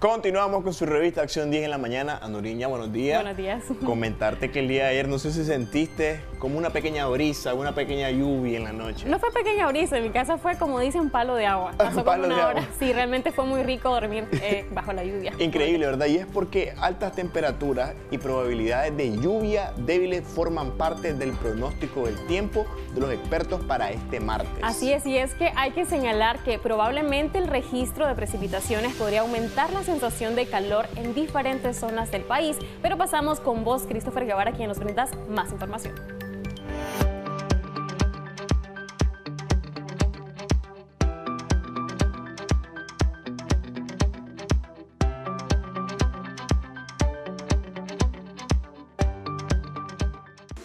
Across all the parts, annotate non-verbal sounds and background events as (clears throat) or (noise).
Continuamos con su revista Acción 10 en la mañana. Anuriña, buenos días. Buenos días. (laughs) Comentarte que el día de ayer, no sé si sentiste como una pequeña brisa, una pequeña lluvia en la noche. No fue pequeña brisa, en mi casa fue como dice un palo de agua. (laughs) Pasó como una hora. agua. Sí, realmente fue muy rico dormir eh, (laughs) bajo la lluvia. Increíble, ¿verdad? Y es porque altas temperaturas y probabilidades de lluvia débiles forman parte del pronóstico del tiempo de los expertos para este martes. Así es, y es que hay que señalar que probablemente el registro de precipitaciones podría aumentar la sensación de calor en diferentes zonas del país. Pero pasamos con vos, Christopher Guevara, quien nos brindas más información.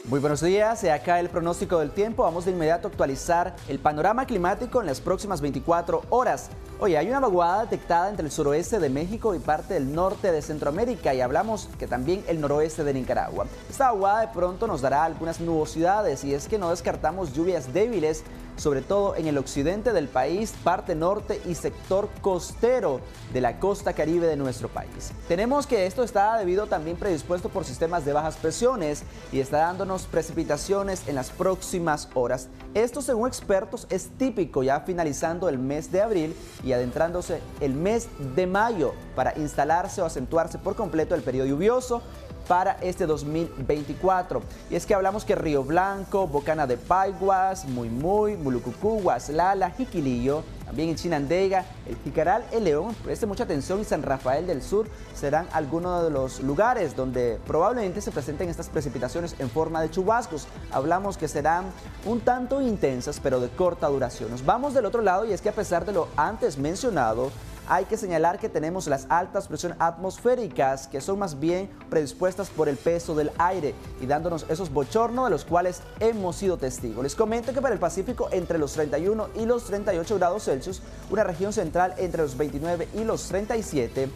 Muy buenos días, y acá el pronóstico del tiempo. Vamos de inmediato a actualizar el panorama climático en las próximas 24 horas. Oye, hay una vaguada detectada entre el suroeste de México y parte del norte de Centroamérica y hablamos que también el noroeste de Nicaragua. Esta vaguada de pronto nos dará algunas nubosidades y es que no descartamos lluvias débiles sobre todo en el occidente del país, parte norte y sector costero de la costa caribe de nuestro país. Tenemos que esto está debido también predispuesto por sistemas de bajas presiones y está dándonos precipitaciones en las próximas horas. Esto según expertos es típico ya finalizando el mes de abril y adentrándose el mes de mayo para instalarse o acentuarse por completo el periodo lluvioso para este 2024. Y es que hablamos que Río Blanco, Bocana de Paiguas, Muy Muy, Mulucucú, Guaslala, Jiquilillo, también en Chinandega, el Jicaral, el León, preste mucha atención y San Rafael del Sur serán algunos de los lugares donde probablemente se presenten estas precipitaciones en forma de chubascos. Hablamos que serán un tanto intensas pero de corta duración. Nos vamos del otro lado y es que a pesar de lo antes mencionado, hay que señalar que tenemos las altas presiones atmosféricas que son más bien predispuestas por el peso del aire y dándonos esos bochornos de los cuales hemos sido testigos. Les comento que para el Pacífico entre los 31 y los 38 grados Celsius, una región central entre los 29 y los 37,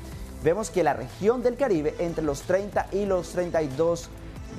vemos que la región del Caribe entre los 30 y los 32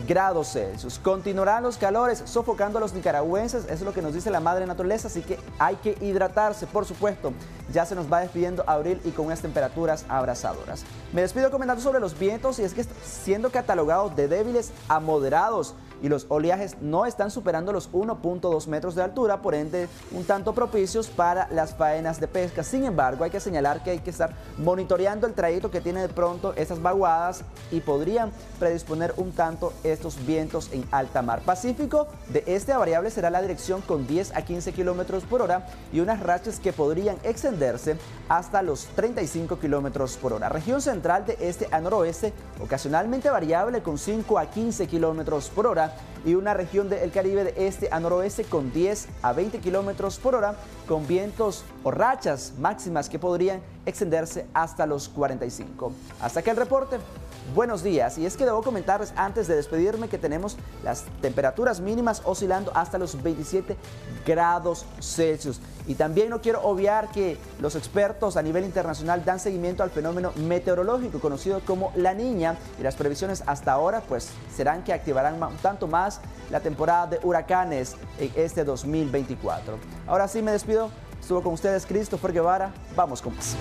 grados Celsius. Continuarán los calores sofocando a los nicaragüenses, es lo que nos dice la madre naturaleza, así que hay que hidratarse, por supuesto. Ya se nos va despidiendo abril y con unas temperaturas abrasadoras. Me despido comentando sobre los vientos y es que siendo catalogados de débiles a moderados y los oleajes no están superando los 1.2 metros de altura, por ende un tanto propicios para las faenas de pesca. Sin embargo, hay que señalar que hay que estar monitoreando el trayecto que tiene de pronto estas vaguadas y podrían predisponer un tanto estos vientos en alta mar. Pacífico de este a variable será la dirección con 10 a 15 kilómetros por hora y unas rachas que podrían extenderse hasta los 35 kilómetros por hora. Región central de este a noroeste ocasionalmente variable con 5 a 15 kilómetros por hora y una región del Caribe de este a noroeste con 10 a 20 kilómetros por hora, con vientos o rachas máximas que podrían extenderse hasta los 45. Hasta aquí el reporte. Buenos días, y es que debo comentarles antes de despedirme que tenemos las temperaturas mínimas oscilando hasta los 27 grados Celsius. Y también no quiero obviar que los expertos a nivel internacional dan seguimiento al fenómeno meteorológico conocido como la niña y las previsiones hasta ahora pues serán que activarán un tanto más la temporada de huracanes en este 2024. Ahora sí me despido, estuvo con ustedes Christopher Guevara, vamos con más.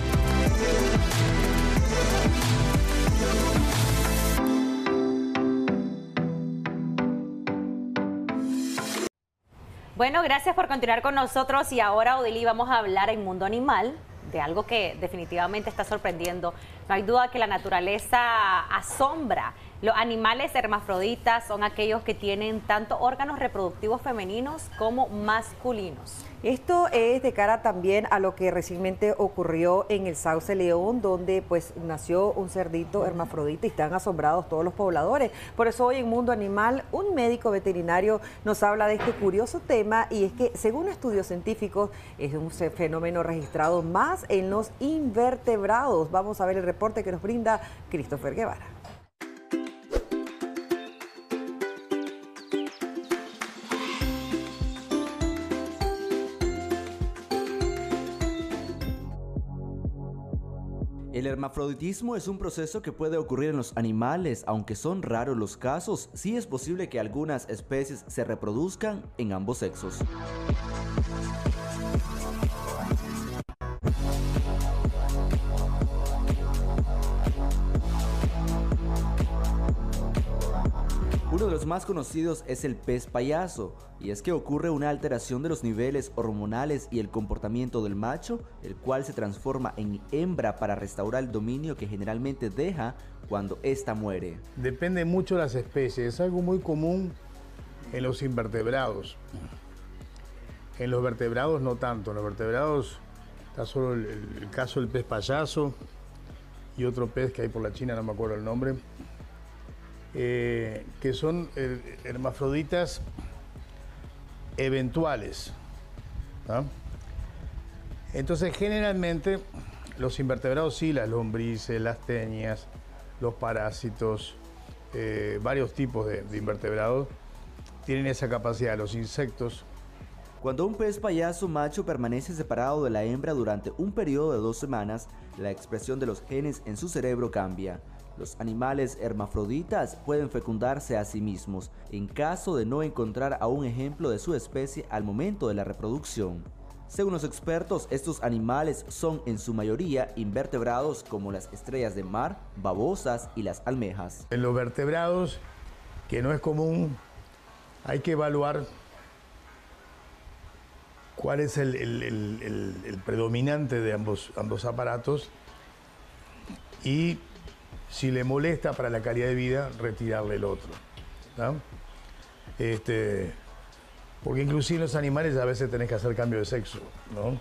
Bueno, gracias por continuar con nosotros y ahora, Odili, vamos a hablar en Mundo Animal de algo que definitivamente está sorprendiendo. No hay duda que la naturaleza asombra. Los animales hermafroditas son aquellos que tienen tanto órganos reproductivos femeninos como masculinos. Esto es de cara también a lo que recientemente ocurrió en el Sauce León, donde pues nació un cerdito hermafrodita y están asombrados todos los pobladores. Por eso hoy en Mundo Animal, un médico veterinario nos habla de este curioso tema y es que según estudios científicos es un fenómeno registrado más en los invertebrados. Vamos a ver el reporte que nos brinda Christopher Guevara. El hermafroditismo es un proceso que puede ocurrir en los animales, aunque son raros los casos, sí es posible que algunas especies se reproduzcan en ambos sexos. De los más conocidos es el pez payaso, y es que ocurre una alteración de los niveles hormonales y el comportamiento del macho, el cual se transforma en hembra para restaurar el dominio que generalmente deja cuando ésta muere. Depende mucho de las especies, es algo muy común en los invertebrados. En los vertebrados no tanto, en los vertebrados está solo el, el caso del pez payaso y otro pez que hay por la China, no me acuerdo el nombre, eh, que son eh, hermafroditas eventuales. Entonces, generalmente, los invertebrados sí, las lombrices, las teñas, los parásitos, eh, varios tipos de, de invertebrados, tienen esa capacidad. Los insectos Cuando un pez payaso macho permanece separado de la hembra durante un periodo de dos semanas, la expresión de los genes en su cerebro cambia. Los animales hermafroditas pueden fecundarse a sí mismos en caso de no encontrar a un ejemplo de su especie al momento de la reproducción. Según los expertos, estos animales son en su mayoría invertebrados como las estrellas de mar, babosas y las almejas. En los vertebrados, que no es común, hay que evaluar cuál es el, el- predominante de ambos, ambos aparatos y si le molesta para la calidad de vida, retirarle el otro. ¿no? Este, porque inclusive en los animales a veces tenés que hacer cambio de sexo, ¿no?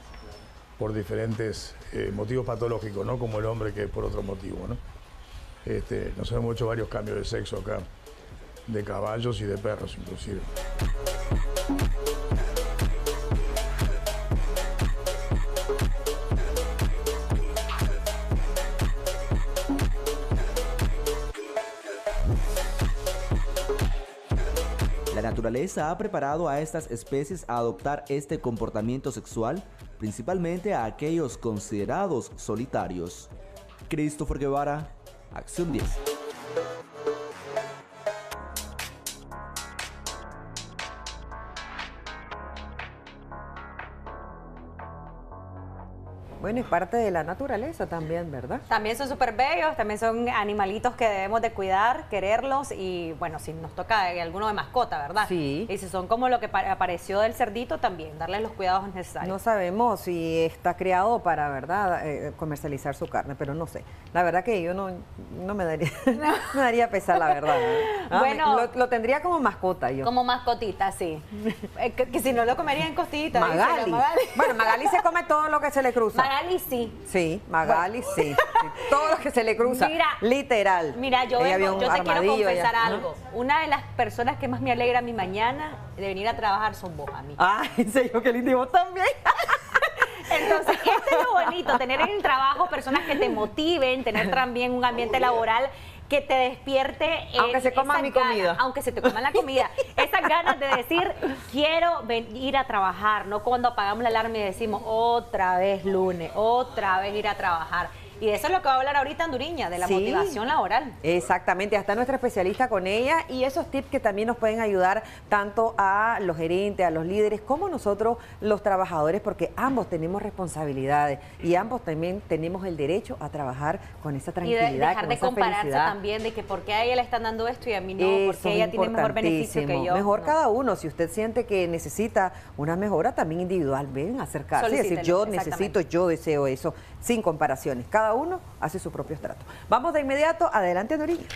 Por diferentes eh, motivos patológicos, ¿no? Como el hombre que es por otro motivo, ¿no? Este, nos hemos hecho varios cambios de sexo acá, de caballos y de perros inclusive. Ha preparado a estas especies a adoptar este comportamiento sexual, principalmente a aquellos considerados solitarios. Christopher Guevara, Acción 10. Bueno, es parte de la naturaleza también, ¿verdad? También son súper bellos, también son animalitos que debemos de cuidar, quererlos y bueno, si nos toca alguno de mascota, ¿verdad? Sí. Y si son como lo que pa- apareció del cerdito también, darles los cuidados necesarios. No sabemos si está creado para, ¿verdad?, Eh, comercializar su carne, pero no sé. La verdad que yo no, no me daría (laughs) me daría pesar, la verdad. Ah, Bueno. me- lo, lo tendría como mascota yo. Como mascotita, sí. (laughs) Eh, que, que si no lo comería en la Magali. Magali. Bueno, Magali se come todo lo que se le cruza. Magali sí. Sí, Magali sí. Sí, Todo lo que se le cruza. Mira, literal. Mira, yo, vengo- yo te quiero confesar allá. algo. Una de las personas que más me alegra mi mañana de venir a trabajar son vos, a mí. Ay, en serio, qué lindo. Y vos también. Entonces, esto es lo bonito, tener en el trabajo personas que te motiven, tener también un ambiente laboral que te despierte. Aunque se esas mi comida. Aunque se te coman la comida. Esas ganas de decir, quiero ven- ir a trabajar, no cuando apagamos la alarma y decimos, otra vez lunes, otra vez ir a trabajar. Y de eso es lo que va a hablar ahorita Anduriña, de la Sí. motivación laboral. Exactamente, hasta nuestra especialista con ella y esos tips que también nos pueden ayudar tanto a los gerentes, a los líderes, como nosotros los trabajadores, porque ambos tenemos responsabilidades y ambos también tenemos el derecho a trabajar con esa Y tranquilidad. de, dejar con de esa compararse felicidad. también de que por qué a ella le están dando esto y a mí no, Eso porque ella tiene mejor beneficio que yo. Mejor No. cada uno. Si usted siente que necesita una mejora también individual, ven acercarse y decir yo necesito, yo deseo eso, sin comparaciones. Cada uno hace su propio estrato. Vamos de inmediato. Adelante, Norilla.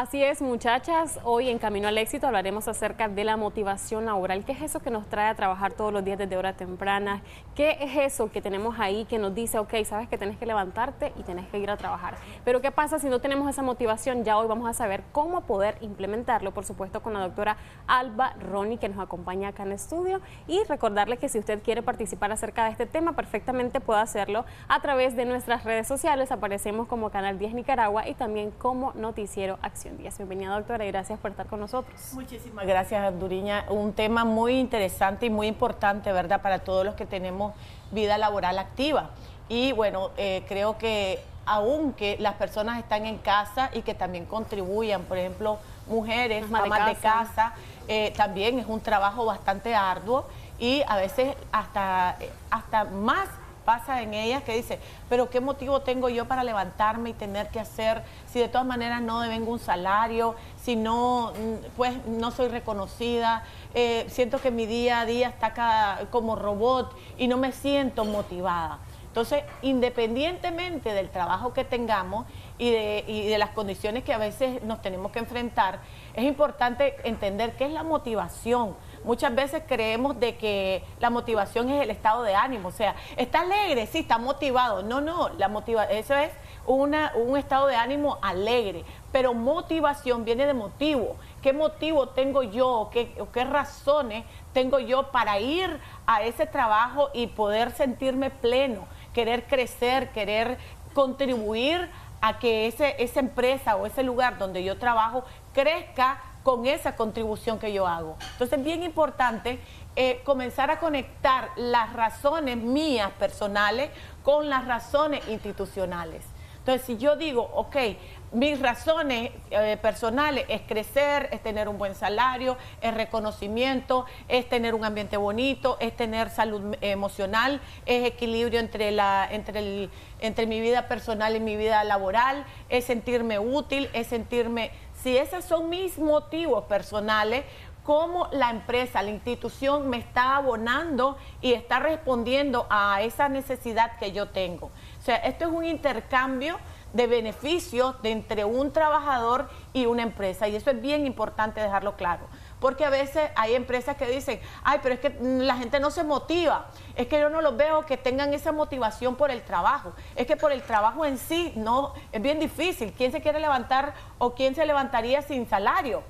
Así es, muchachas. Hoy en Camino al Éxito hablaremos acerca de la motivación laboral. ¿Qué es eso que nos trae a trabajar todos los días desde hora temprana? ¿Qué es eso que tenemos ahí que nos dice, ok, sabes que tenés que levantarte y tenés que ir a trabajar? Pero ¿qué pasa si no tenemos esa motivación? Ya hoy vamos a saber cómo poder implementarlo, por supuesto, con la doctora Alba Ronnie, que nos acompaña acá en estudio. Y recordarle que si usted quiere participar acerca de este tema, perfectamente puede hacerlo a través de nuestras redes sociales. Aparecemos como Canal 10 Nicaragua y también como Noticiero Acción 10. Bienvenida, doctora, y gracias por estar con nosotros. Muchísimas gracias, Duriña. Un tema muy interesante y muy importante, ¿verdad?, para todos los que tenemos vida laboral activa. Y bueno, eh, creo que aunque las personas están en casa y que también contribuyan, por ejemplo, mujeres, Amas de amas de casa. casa, eh, también es un trabajo bastante arduo y a veces hasta, hasta más pasa en ellas que dice, pero ¿qué motivo tengo yo para levantarme y tener que hacer si de todas maneras no devengo un salario, si no, mm, pues no soy reconocida, eh, siento que mi día a día está como robot y no me siento motivada? Entonces, independientemente del trabajo que tengamos y de, y de, las condiciones que a veces nos tenemos que enfrentar, es importante entender qué es la motivación muchas veces creemos de que la motivación es el estado de ánimo, o sea, está alegre, sí, está motivado. No, no, la motiva eso es una, un estado de ánimo alegre, pero motivación viene de motivo. ¿Qué motivo tengo yo? ¿Qué, qué razones tengo yo para ir a ese trabajo y poder sentirme pleno, querer crecer, querer contribuir a que ese, esa empresa o ese lugar donde yo trabajo crezca con esa contribución que yo hago. Entonces es bien importante eh, comenzar a conectar las razones mías personales con las razones institucionales. Entonces, si yo digo, ok, mis razones eh, personales es crecer, es tener un buen salario, es reconocimiento, es tener un ambiente bonito, es tener salud emocional, es equilibrio entre, la, entre, el, entre mi vida personal y mi vida laboral, es sentirme útil, es sentirme si esos son mis motivos personales, cómo la empresa, la institución me está abonando y está respondiendo a esa necesidad que yo tengo. O sea, esto es un intercambio de beneficios de entre un trabajador y una empresa y eso es bien importante dejarlo claro. Porque a veces hay empresas que dicen, ay, pero es que la gente no se motiva. Es que yo no los veo que tengan esa motivación por el trabajo. Es que por el trabajo en sí no es bien difícil. ¿Quién se quiere levantar o quién se levantaría sin salario?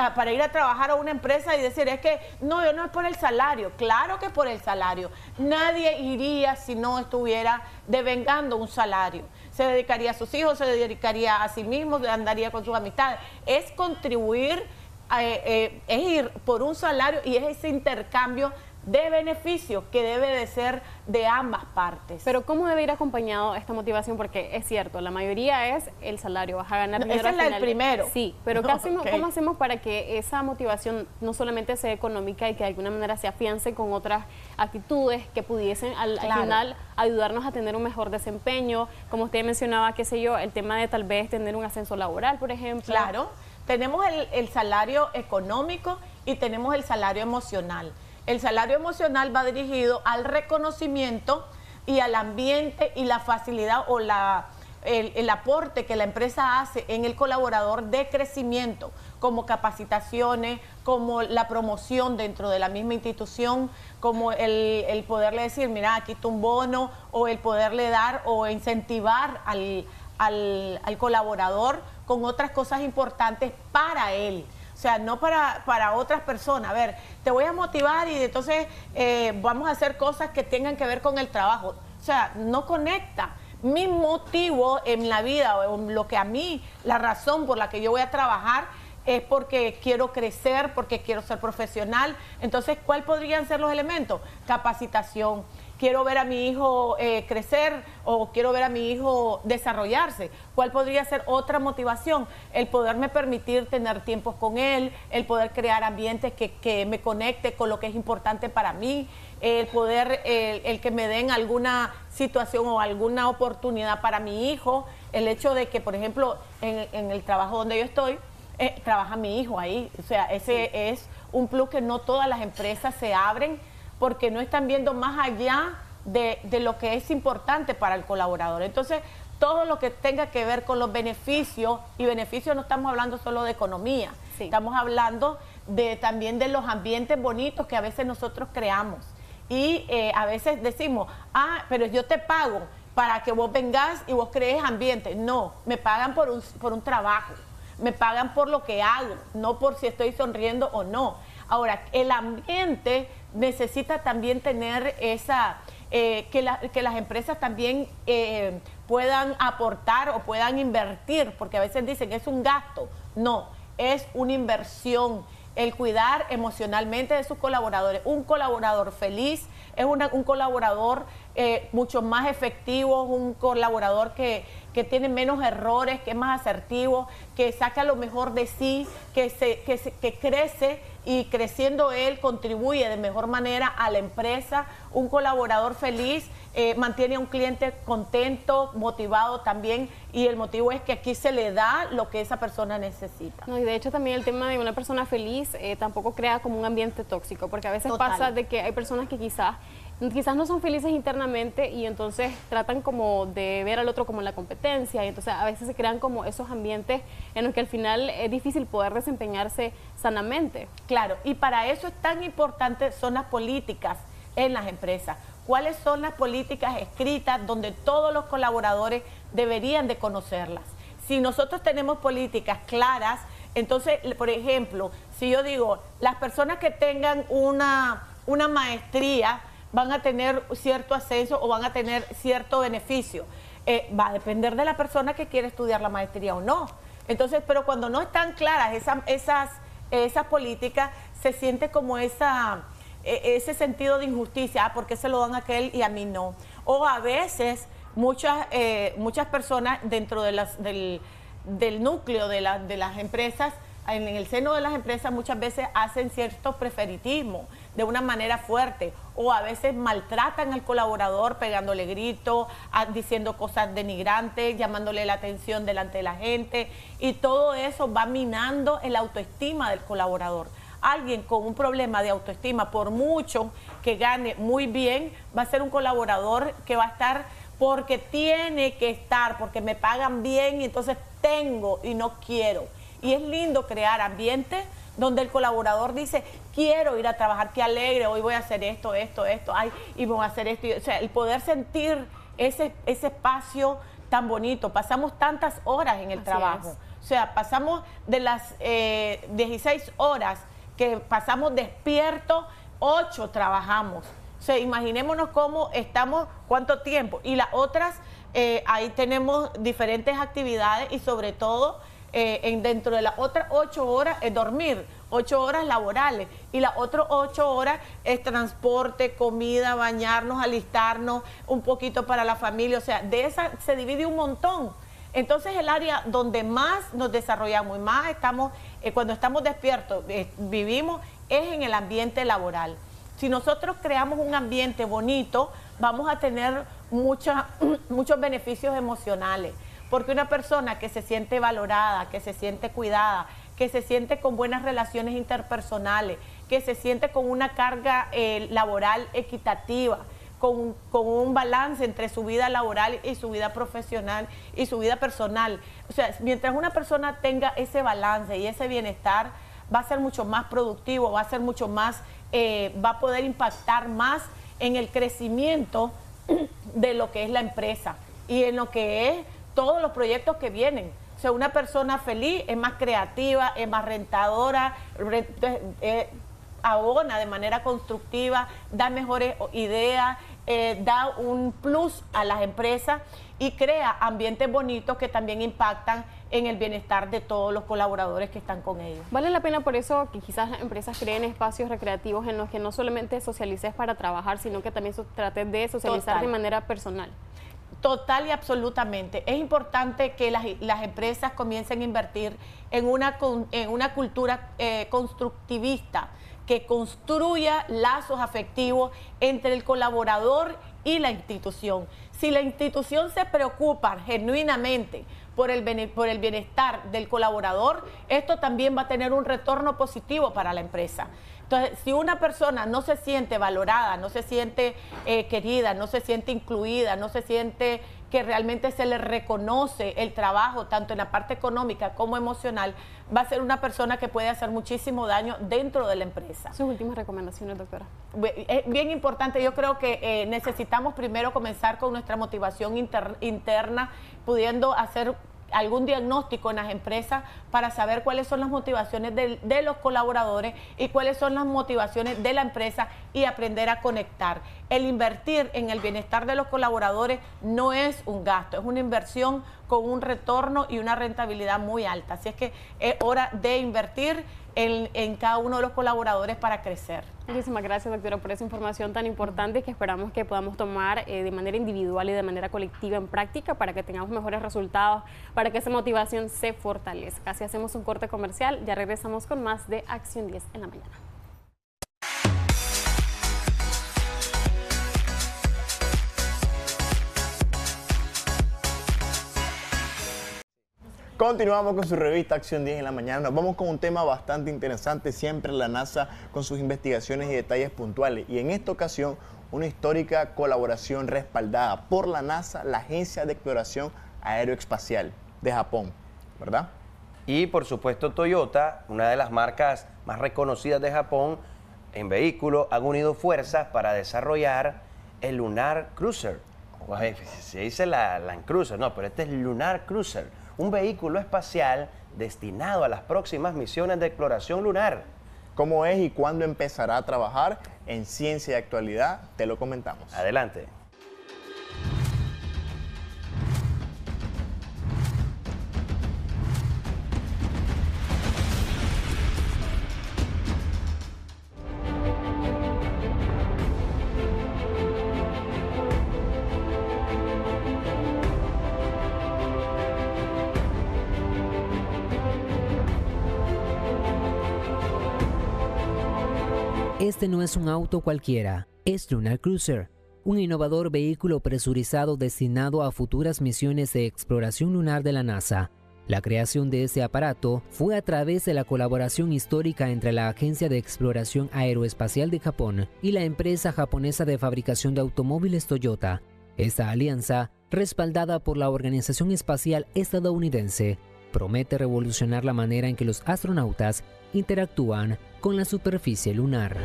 Ah, para ir a trabajar a una empresa y decir, es que no, yo no es por el salario, claro que por el salario. Nadie iría si no estuviera devengando un salario. Se dedicaría a sus hijos, se dedicaría a sí mismo, andaría con sus amistades. Es contribuir eh, eh, es ir por un salario y es ese intercambio de beneficios que debe de ser de ambas partes. Pero ¿cómo debe ir acompañado esta motivación? Porque es cierto, la mayoría es el salario, vas a ganar dinero. Ese es el primero. Sí, pero (laughs) ¿cómo hacemos para que esa motivación no solamente sea económica y que de alguna manera se afiance con otras actitudes que pudiesen al, final ayudarnos a tener un mejor desempeño? Como usted mencionaba, qué sé yo, el tema de tal vez tener un ascenso laboral, por ejemplo. Claro tenemos el, salario económico y tenemos el salario emocional. El salario emocional va dirigido al reconocimiento y al ambiente y la facilidad o la, el, aporte que la empresa hace en el colaborador de crecimiento, como capacitaciones, como la promoción dentro de la misma institución, como el, poderle decir, mira, aquí está un bono, o el poderle dar o incentivar al, al colaborador con otras cosas importantes para él. O sea, no para, para otras personas. A ver, te voy a motivar y entonces eh, vamos a hacer cosas que tengan que ver con el trabajo. O sea, no conecta. Mi motivo en la vida, o lo que a mí, la razón por la que yo voy a trabajar, es porque quiero crecer, porque quiero ser profesional. Entonces, ¿cuáles podrían ser los elementos? Capacitación, quiero ver a mi hijo eh, crecer o quiero ver a mi hijo desarrollarse. ¿Cuál podría ser otra motivación? El poderme permitir tener tiempos con él, el poder crear ambientes que, me conecte con lo que es importante para mí, el poder, el, que me den alguna situación o alguna oportunidad para mi hijo, el hecho de que, por ejemplo, en, el trabajo donde yo estoy, eh, trabaja mi hijo ahí. O sea, ese es un plus que no todas las empresas se abren porque no están viendo más allá de, lo que es importante para el colaborador. Entonces, todo lo que tenga que ver con los beneficios, y beneficios no estamos hablando solo de economía, estamos hablando de, también de los ambientes bonitos que a veces nosotros creamos. Y eh, a veces decimos, ah, pero yo te pago para que vos vengas y vos crees ambiente. No, me pagan por un, por un trabajo, me pagan por lo que hago, no por si estoy sonriendo o no. Ahora, el ambiente necesita también tener esa, eh, que, las empresas también eh, puedan aportar o puedan invertir, porque a veces dicen es un gasto. No, es una inversión. El cuidar emocionalmente de sus colaboradores. Un colaborador feliz es un colaborador eh, mucho más efectivo, un colaborador que, que tiene menos errores, que es más asertivo, que saca lo mejor de sí, que, se, que, se- que crece y creciendo él contribuye de mejor manera a la empresa, un colaborador feliz, eh, mantiene a un cliente contento, motivado también y el motivo es que aquí se le da lo que esa persona necesita. No, y de hecho también el tema de una persona feliz eh, tampoco crea como un ambiente tóxico, porque a veces Total. pasa de que hay personas que quizás quizás no son felices internamente y entonces tratan como de ver al otro como la competencia y entonces a veces se crean como esos ambientes en los que al final es difícil poder desempeñarse sanamente. Claro, y para eso es tan importante son las políticas en las empresas. ¿Cuáles son las políticas escritas donde todos los colaboradores deberían de conocerlas? Si nosotros tenemos políticas claras, entonces, por ejemplo, si yo digo, las personas que tengan una, una maestría van a tener cierto ascenso o van a tener cierto beneficio. Eh, va a depender de la persona que quiere estudiar la maestría o no. Entonces, pero cuando no están claras esa- esas, esas políticas, se siente como esa, e- ese sentido de injusticia, ah, ¿por qué se lo dan a aquel y a mí no? O a veces muchas, eh, muchas personas dentro de las, del, del núcleo de, la- de las empresas, en el seno de las empresas muchas veces hacen cierto preferitismo de una manera fuerte o a veces maltratan al colaborador pegándole gritos, diciendo cosas denigrantes, llamándole la atención delante de la gente y todo eso va minando el autoestima del colaborador. Alguien con un problema de autoestima, por mucho que gane muy bien, va a ser un colaborador que va a estar porque tiene que estar, porque me pagan bien y entonces tengo y no quiero. Y es lindo crear ambientes donde el colaborador dice, quiero ir a trabajar, qué alegre, hoy voy a hacer esto, esto, esto, ay, y voy a hacer esto. o sea, el poder sentir ese, ese espacio tan bonito. Pasamos tantas horas en el Así trabajo. O sea, pasamos de las eh, 16 horas que pasamos despiertos, 8 trabajamos. O sea, imaginémonos cómo estamos, cuánto tiempo. Y las otras, eh, ahí tenemos diferentes actividades y sobre todo eh, en, dentro de las otras 8 horas es dormir, 8 horas laborales. Y las otras 8 horas es transporte, comida, bañarnos, alistarnos, un poquito para la familia. O sea, de esa se divide un montón. Entonces el área donde más nos desarrollamos y más estamos, eh, cuando estamos despiertos, eh, vivimos, es en el ambiente laboral. Si nosotros creamos un ambiente bonito, vamos a tener mucha- (clears throat) muchos beneficios emocionales. Porque una persona que se siente valorada, que se siente cuidada, que se siente con buenas relaciones interpersonales, que se siente con una carga eh, laboral equitativa, con, con un balance entre su vida laboral y su vida profesional y su vida personal. O sea, mientras una persona tenga ese balance y ese bienestar, va a ser mucho más productivo, va a ser mucho más, eh, va a poder impactar más en el crecimiento de lo que es la empresa y en lo que es todos los proyectos que vienen. O sea, una persona feliz es más creativa, es más rentadora, re- eh, abona de manera constructiva, da mejores ideas, eh, da un plus a las empresas y crea ambientes bonitos que también impactan en el bienestar de todos los colaboradores que están con ellos. Vale la pena por eso que quizás las empresas creen espacios recreativos en los que no solamente socialices para trabajar, sino que también trates de socializar Total. de manera personal. Total y absolutamente. Es importante que las, las empresas comiencen a invertir en una, en una cultura eh, constructivista que construya lazos afectivos entre el colaborador y la institución. Si la institución se preocupa genuinamente por el, por el bienestar del colaborador, esto también va a tener un retorno positivo para la empresa. Entonces, si una persona no se siente valorada, no se siente eh, querida, no se siente incluida, no se siente que realmente se le reconoce el trabajo, tanto en la parte económica como emocional, va a ser una persona que puede hacer muchísimo daño dentro de la empresa. Sus últimas recomendaciones, doctora. Es bien importante, yo creo que eh, necesitamos primero comenzar con nuestra motivación inter- interna, pudiendo hacer algún diagnóstico en las empresas para saber cuáles son las motivaciones del- de, los colaboradores y cuáles son las motivaciones de la empresa y aprender a conectar. El invertir en el bienestar de los colaboradores no es un gasto, es una inversión con un retorno y una rentabilidad muy alta. Así es que es hora de invertir en, cada uno de los colaboradores para crecer. Muchísimas gracias, doctora, por esa información tan importante que esperamos que podamos tomar eh, de manera individual y de manera colectiva en práctica para que tengamos mejores resultados, para que esa motivación se fortalezca. Casi hacemos un corte comercial, ya regresamos con más de Acción 10 en la mañana. Continuamos con su revista Acción 10 en la mañana. Nos vamos con un tema bastante interesante, siempre la NASA con sus investigaciones y detalles puntuales. Y en esta ocasión, una histórica colaboración respaldada por la NASA, la Agencia de Exploración Aeroespacial de Japón, ¿verdad? Y por supuesto Toyota, una de las marcas más reconocidas de Japón en vehículos, han unido fuerzas para desarrollar el Lunar Cruiser. Se dice la Land Cruiser, no, pero este es Lunar Cruiser un vehículo espacial destinado a las próximas misiones de exploración lunar. ¿Cómo es y cuándo empezará a trabajar en ciencia y actualidad? Te lo comentamos. Adelante. Este no es un auto cualquiera, es Lunar Cruiser, un innovador vehículo presurizado destinado a futuras misiones de exploración lunar de la NASA. La creación de ese aparato fue a través de la colaboración histórica entre la Agencia de Exploración Aeroespacial de Japón y la empresa japonesa de fabricación de automóviles Toyota. Esta alianza, respaldada por la Organización Espacial Estadounidense, promete revolucionar la manera en que los astronautas interactúan con la superficie lunar.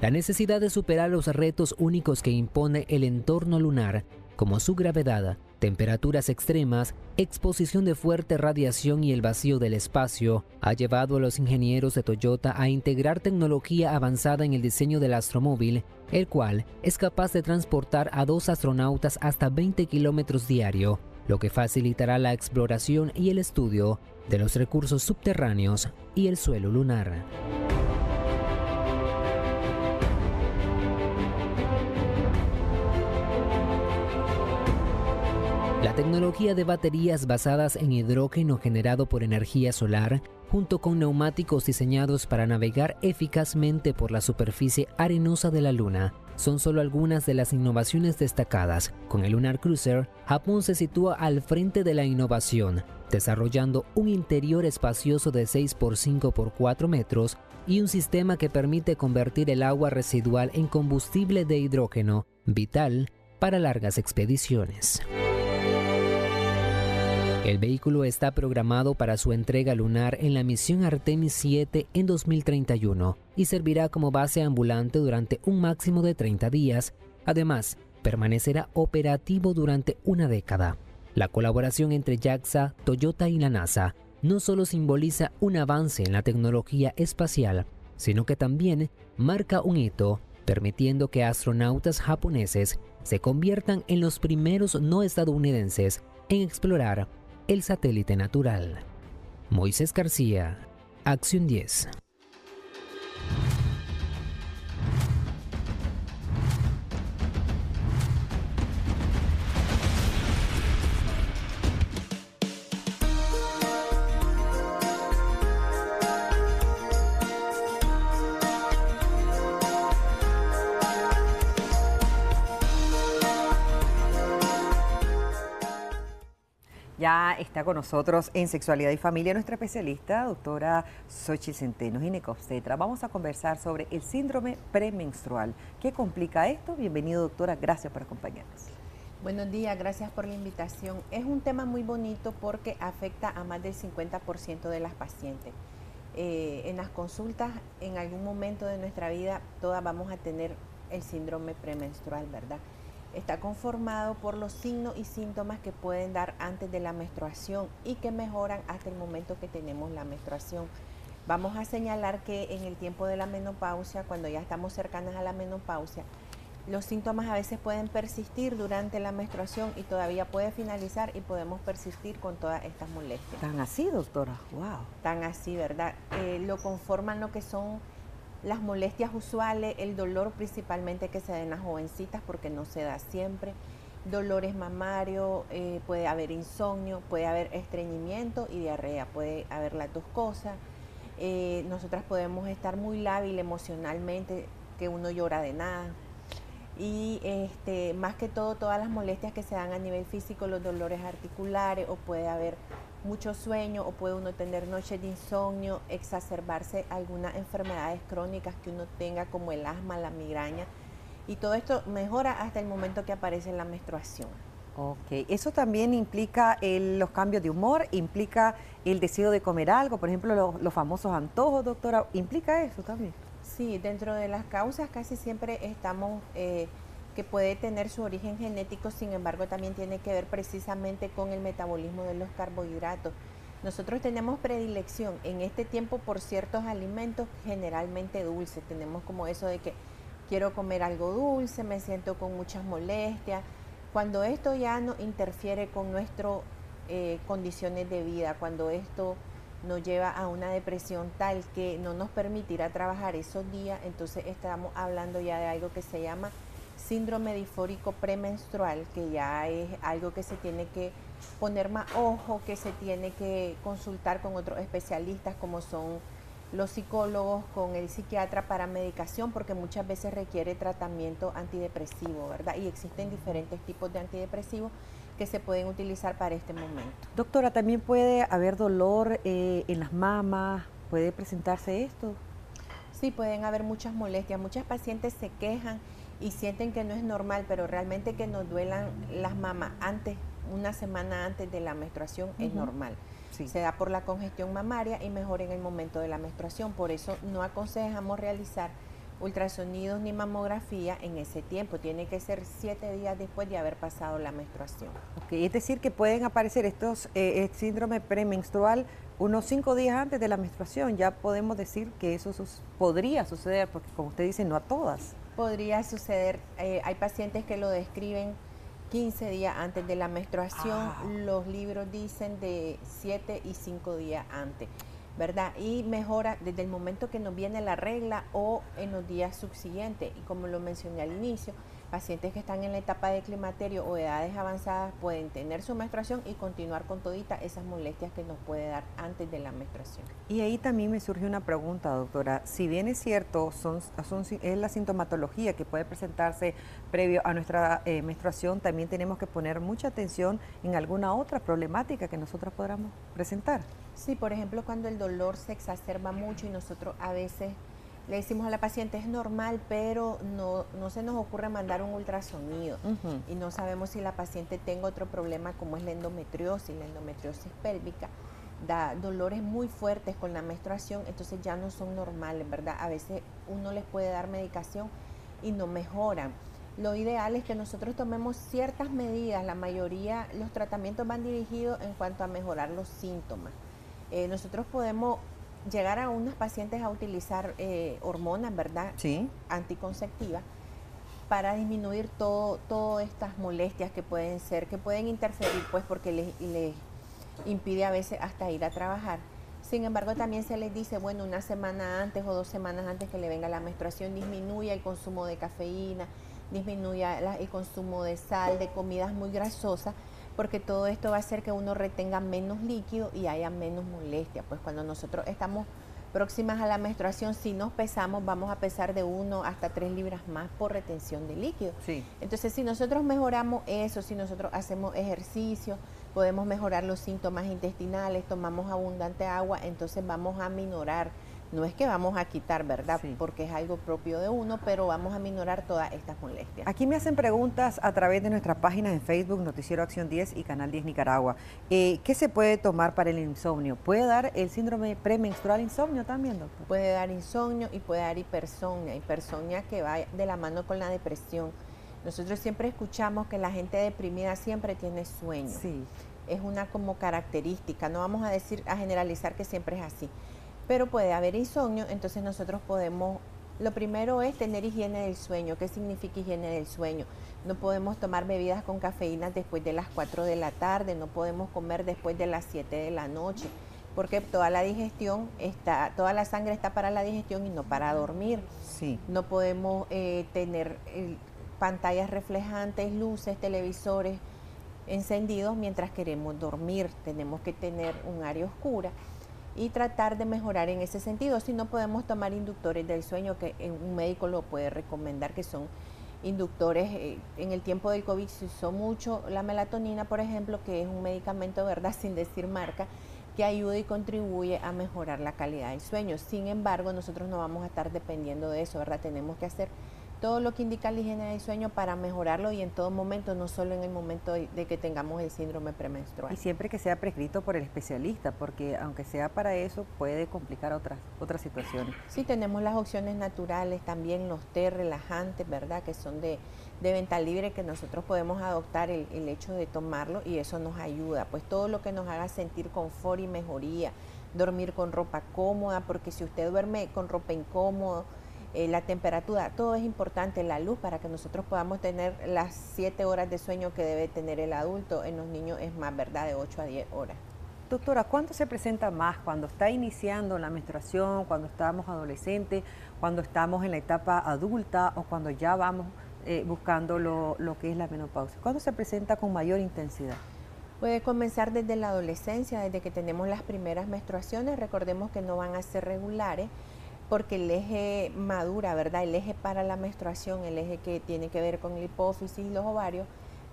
La necesidad de superar los retos únicos que impone el entorno lunar, como su gravedad, temperaturas extremas, exposición de fuerte radiación y el vacío del espacio, ha llevado a los ingenieros de Toyota a integrar tecnología avanzada en el diseño del astromóvil, el cual es capaz de transportar a dos astronautas hasta 20 kilómetros diario, lo que facilitará la exploración y el estudio de los recursos subterráneos y el suelo lunar. La tecnología de baterías basadas en hidrógeno generado por energía solar, junto con neumáticos diseñados para navegar eficazmente por la superficie arenosa de la Luna, son solo algunas de las innovaciones destacadas. Con el Lunar Cruiser, Japón se sitúa al frente de la innovación, desarrollando un interior espacioso de 6 por 5 por 4 metros y un sistema que permite convertir el agua residual en combustible de hidrógeno, vital para largas expediciones. El vehículo está programado para su entrega lunar en la misión Artemis 7 en 2031 y servirá como base ambulante durante un máximo de 30 días. Además, permanecerá operativo durante una década. La colaboración entre JAXA, Toyota y la NASA no solo simboliza un avance en la tecnología espacial, sino que también marca un hito, permitiendo que astronautas japoneses se conviertan en los primeros no estadounidenses en explorar el satélite natural. Moisés García, Acción 10. Ya está con nosotros en Sexualidad y Familia nuestra especialista, doctora Xochitl Centeno, ginecobstetra. Vamos a conversar sobre el síndrome premenstrual. ¿Qué complica esto? Bienvenido, doctora. Gracias por acompañarnos. Buenos días, gracias por la invitación. Es un tema muy bonito porque afecta a más del 50% de las pacientes. Eh, en las consultas, en algún momento de nuestra vida, todas vamos a tener el síndrome premenstrual, ¿verdad? Está conformado por los signos y síntomas que pueden dar antes de la menstruación y que mejoran hasta el momento que tenemos la menstruación. Vamos a señalar que en el tiempo de la menopausia, cuando ya estamos cercanas a la menopausia, los síntomas a veces pueden persistir durante la menstruación y todavía puede finalizar y podemos persistir con todas estas molestias. Tan así, doctora. Wow. Tan así, ¿verdad? Eh, lo conforman lo que son las molestias usuales, el dolor principalmente que se da en las jovencitas porque no se da siempre, dolores mamarios, eh, puede haber insomnio, puede haber estreñimiento y diarrea, puede haber las dos cosas. Eh, nosotras podemos estar muy lábil emocionalmente, que uno llora de nada, y este, más que todo todas las molestias que se dan a nivel físico, los dolores articulares o puede haber mucho sueño o puede uno tener noches de insomnio, exacerbarse algunas enfermedades crónicas que uno tenga como el asma, la migraña y todo esto mejora hasta el momento que aparece la menstruación. Ok, eso también implica los cambios de humor, implica el deseo de comer algo, por ejemplo los, los famosos antojos, doctora, ¿implica eso también? Sí, dentro de las causas casi siempre estamos, eh, que puede tener su origen genético, sin embargo también tiene que ver precisamente con el metabolismo de los carbohidratos. Nosotros tenemos predilección en este tiempo por ciertos alimentos generalmente dulces. Tenemos como eso de que quiero comer algo dulce, me siento con muchas molestias. Cuando esto ya no interfiere con nuestras eh, condiciones de vida, cuando esto nos lleva a una depresión tal que no nos permitirá trabajar esos días, entonces estamos hablando ya de algo que se llama síndrome difórico premenstrual, que ya es algo que se tiene que poner más ojo, que se tiene que consultar con otros especialistas como son los psicólogos, con el psiquiatra para medicación, porque muchas veces requiere tratamiento antidepresivo, ¿verdad? Y existen diferentes tipos de antidepresivos que se pueden utilizar para este momento. Doctora, también puede haber dolor eh, en las mamas, puede presentarse esto. Sí, pueden haber muchas molestias. Muchas pacientes se quejan y sienten que no es normal, pero realmente que nos duelan las mamas antes, una semana antes de la menstruación es normal. Se da por la congestión mamaria y mejor en el momento de la menstruación. Por eso no aconsejamos realizar ultrasonidos ni mamografía en ese tiempo. Tiene que ser siete días después de haber pasado la menstruación. es decir, que pueden aparecer estos eh, síndrome premenstrual unos cinco días antes de la menstruación. Ya podemos decir que eso podría suceder, porque como usted dice, no a todas. Podría suceder. Eh, hay pacientes que lo describen 15 días antes de la menstruación. Ah. Los libros dicen de 7 y 5 días antes. ¿verdad? Y mejora desde el momento que nos viene la regla o en los días subsiguientes. Y como lo mencioné al inicio, pacientes que están en la etapa de climaterio o edades avanzadas pueden tener su menstruación y continuar con todita esas molestias que nos puede dar antes de la menstruación. Y ahí también me surge una pregunta, doctora. Si bien es cierto, son, es la sintomatología que puede presentarse previo a nuestra eh, menstruación, también tenemos que poner mucha atención en alguna otra problemática que nosotros podamos presentar. Sí, por ejemplo, cuando el dolor se exacerba mucho y nosotros a veces le decimos a la paciente es normal, pero no, no se nos ocurre mandar un ultrasonido y no sabemos si la paciente tenga otro problema como es la endometriosis, la endometriosis pélvica, da dolores muy fuertes con la menstruación, entonces ya no son normales, ¿verdad? A veces uno les puede dar medicación y no mejoran. Lo ideal es que nosotros tomemos ciertas medidas, la mayoría, los tratamientos van dirigidos en cuanto a mejorar los síntomas. Eh, nosotros podemos llegar a unos pacientes a utilizar eh, hormonas, ¿verdad? Sí. Anticonceptivas para disminuir todo, todas estas molestias que pueden ser, que pueden interferir, pues porque les, impide a veces hasta ir a trabajar. Sin embargo, también se les dice, bueno, una semana antes o dos semanas antes que le venga la menstruación, disminuya el consumo de cafeína, disminuya el consumo de sal, de comidas muy grasosas, porque todo esto va a hacer que uno retenga menos líquido y haya menos molestia. Pues cuando nosotros estamos próximas a la menstruación, si nos pesamos, vamos a pesar de uno hasta tres libras más por retención de líquido. Sí. Entonces, si nosotros mejoramos eso, si nosotros hacemos ejercicio, podemos mejorar los síntomas intestinales, tomamos abundante agua, entonces vamos a minorar no es que vamos a quitar, ¿verdad? Porque es algo propio de uno, pero vamos a minorar todas estas molestias. Aquí me hacen preguntas a través de nuestras páginas en Facebook, Noticiero Acción 10 y Canal 10 Nicaragua. Eh, ¿Qué se puede tomar para el insomnio? ¿Puede dar el síndrome premenstrual insomnio también, doctor? Puede dar insomnio y puede dar hipersomnia. Hipersomnia que va de la mano con la depresión. Nosotros siempre escuchamos que la gente deprimida siempre tiene sueño. Sí. Es una como característica. No vamos a decir, a generalizar que siempre es así pero puede haber insomnio, entonces nosotros podemos Lo primero es tener higiene del sueño. ¿Qué significa higiene del sueño? No podemos tomar bebidas con cafeína después de las 4 de la tarde, no podemos comer después de las 7 de la noche, porque toda la digestión está, toda la sangre está para la digestión y no para dormir. Sí. No podemos eh, tener eh, pantallas reflejantes, luces, televisores encendidos mientras queremos dormir. Tenemos que tener un área oscura y tratar de mejorar en ese sentido. Si no podemos tomar inductores del sueño, que un médico lo puede recomendar, que son inductores. Eh, en el tiempo del COVID se usó mucho la melatonina, por ejemplo, que es un medicamento, ¿verdad? (laughs) Sin decir marca, que ayuda y contribuye a mejorar la calidad del sueño. Sin embargo, nosotros no vamos a estar dependiendo de eso, ¿verdad? Tenemos que hacer todo lo que indica la higiene del sueño para mejorarlo y en todo momento, no solo en el momento de, que tengamos el síndrome premenstrual. Y siempre que sea prescrito por el especialista, porque aunque sea para eso, puede complicar otras, otras situaciones. Sí, tenemos las opciones naturales, también los té relajantes, ¿verdad? Que son de, de venta libre, que nosotros podemos adoptar el, el hecho de tomarlo y eso nos ayuda. Pues todo lo que nos haga sentir confort y mejoría, dormir con ropa cómoda, porque si usted duerme con ropa incómoda, eh, la temperatura, todo es importante, la luz para que nosotros podamos tener las 7 horas de sueño que debe tener el adulto, en los niños es más, ¿verdad? De 8 a 10 horas. Doctora, ¿cuándo se presenta más? ¿Cuando está iniciando la menstruación, cuando estamos adolescentes, cuando estamos en la etapa adulta o cuando ya vamos eh, buscando lo, lo que es la menopausia? ¿Cuándo se presenta con mayor intensidad? Puede comenzar desde la adolescencia, desde que tenemos las primeras menstruaciones. Recordemos que no van a ser regulares porque el eje madura, ¿verdad? El eje para la menstruación, el eje que tiene que ver con la hipófisis y los ovarios,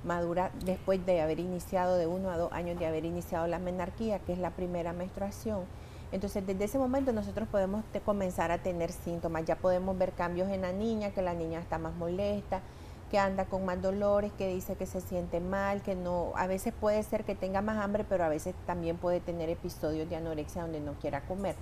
madura después de haber iniciado, de uno a dos años de haber iniciado la menarquía, que es la primera menstruación. Entonces, desde ese momento nosotros podemos comenzar a tener síntomas. Ya podemos ver cambios en la niña, que la niña está más molesta, que anda con más dolores, que dice que se siente mal, que no, a veces puede ser que tenga más hambre, pero a veces también puede tener episodios de anorexia donde no quiera comer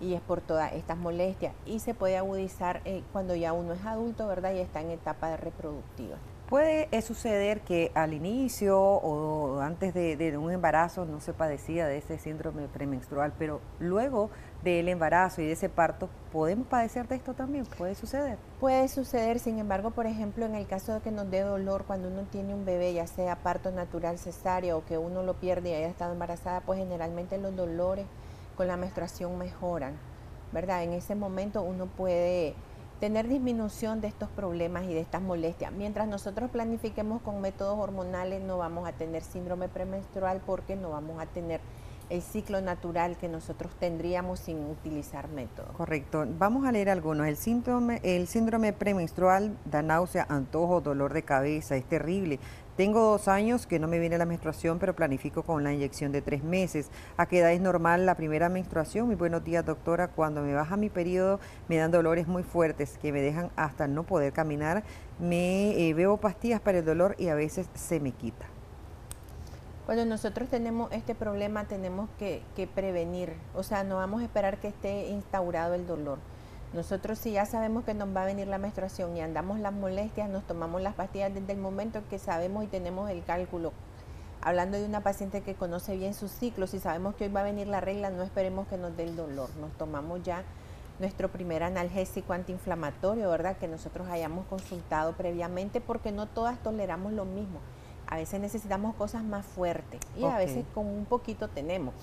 y es por todas estas molestias y se puede agudizar eh, cuando ya uno es adulto, ¿verdad? Y está en etapa de reproductiva. ¿Puede suceder que al inicio o antes de, un embarazo no se padecía de ese síndrome premenstrual, pero luego del embarazo y de ese parto, ¿podemos padecer de esto también? ¿Puede suceder? Puede suceder, sin embargo, por ejemplo, en el caso de que nos dé dolor cuando uno tiene un bebé, ya sea parto natural, cesárea o que uno lo pierde y haya estado embarazada, pues generalmente los dolores con la menstruación mejoran, ¿verdad? En ese momento uno puede tener disminución de estos problemas y de estas molestias. Mientras nosotros planifiquemos con métodos hormonales, no vamos a tener síndrome premenstrual porque no vamos a tener el ciclo natural que nosotros tendríamos sin utilizar métodos. Correcto. Vamos a leer algunos. El síndrome, el síndrome premenstrual da náusea, antojo, dolor de cabeza, es terrible. Tengo dos años que no me viene la menstruación, pero planifico con la inyección de tres meses. ¿A qué edad es normal la primera menstruación? Muy buenos días, doctora. Cuando me baja mi periodo, me dan dolores muy fuertes que me dejan hasta no poder caminar. Me eh, bebo pastillas para el dolor y a veces se me quita. Cuando nosotros tenemos este problema, tenemos que, que prevenir. O sea, no vamos a esperar que esté instaurado el dolor nosotros si ya sabemos que nos va a venir la menstruación y andamos las molestias, nos tomamos las pastillas desde el momento que sabemos y tenemos el cálculo. Hablando de una paciente que conoce bien su ciclo, si sabemos que hoy va a venir la regla, no esperemos que nos dé el dolor. Nos tomamos ya nuestro primer analgésico antiinflamatorio, ¿verdad? Que nosotros hayamos consultado previamente porque no todas toleramos lo mismo. A veces necesitamos cosas más fuertes y a veces con un poquito tenemos.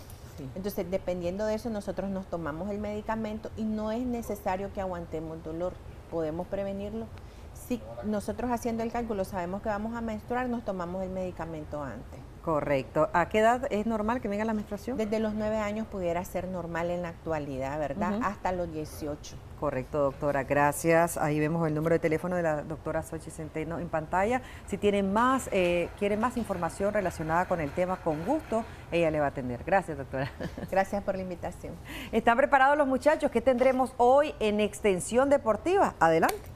Entonces, dependiendo de eso, nosotros nos tomamos el medicamento y no es necesario que aguantemos dolor, podemos prevenirlo. Si nosotros haciendo el cálculo sabemos que vamos a menstruar, nos tomamos el medicamento antes. Correcto. ¿A qué edad es normal que venga la menstruación? Desde los 9 años pudiera ser normal en la actualidad, ¿verdad? Hasta los 18. Correcto, doctora. Gracias. Ahí vemos el número de teléfono de la doctora Sochi Centeno en pantalla. Si tienen más, eh, quieren más información relacionada con el tema, con gusto, ella le va a atender. Gracias, doctora. (laughs) Gracias por la invitación. ¿Están preparados los muchachos? ¿Qué tendremos hoy en Extensión Deportiva? Adelante.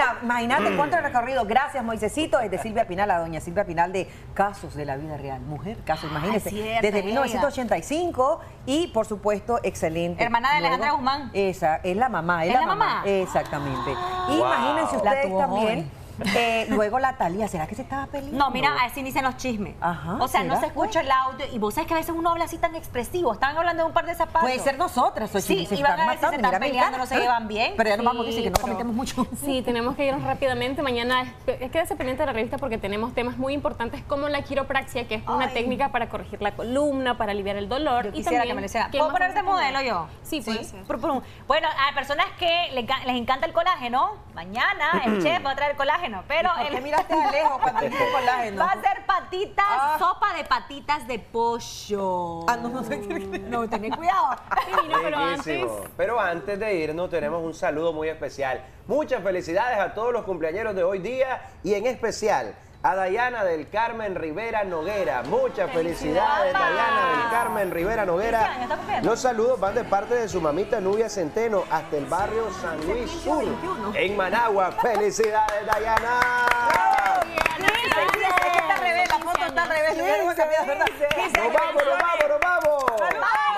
Argentina. Imagínate cuánto recorrido. Gracias, Moisecito. Es de Silvia Pinal, la doña Silvia Pinal de Casos de la Vida Real. Mujer, casos, imagínense. cierto, Desde ella. 1985 y, por supuesto, excelente. Hermana de Luego, Alejandra Guzmán. Esa, es la mamá. Es, ¿Es la, mamá. mamá? Exactamente. Y Wow. imagínense ustedes también. Eh, luego la Talía, ¿será que se estaba peleando? No, mira, así inician los chismes. Ajá, o sea, no se escucha el audio. Y vos sabés que a veces uno habla así tan expresivo. Estaban hablando de un par de zapatos. Puede ser nosotras, Sí, se y van a ver si se están peleando, no se llevan bien. Pero ya nos vamos, Sí, dice que no pero- comentemos mucho. Sí, tenemos que irnos rápidamente. Mañana es- quédese pendiente de la revista porque tenemos temas muy importantes como la quiropraxia, que es una Ay. técnica para corregir la columna, para aliviar el dolor. Yo y quisiera también, que me lo hicieran. ¿qué ¿Puedo ponerte a modelo yo? Sí, pur. Bueno, a personas que les encanta el colágeno, mañana el (clears throat) chef va a traer colágeno, pero ¿Por qué el... miraste de lejos cuando (laughs) dijiste colágeno? Va a ser patitas, Ah. sopa de patitas de pollo. Ah, no, no sé qué. No, tenés cuidado. Sí, no, pero antes... Pero antes de irnos tenemos un saludo muy especial. Muchas felicidades a todos los cumpleaños de hoy día y en especial a Dayana del Carmen Rivera Noguera. Muchas felicidades, ¡Felicidades! Dayana del Carmen Rivera ¿Qué Noguera. Los saludos van de parte de su mamita Nubia Centeno hasta el barrio San Luis Sur, en Managua. (laughs) ¡Felicidades, Dayana! Está al revés, la foto está al revés. le hubieran cambiado, ¿verdad? ¡Nos vamos, nos vamos!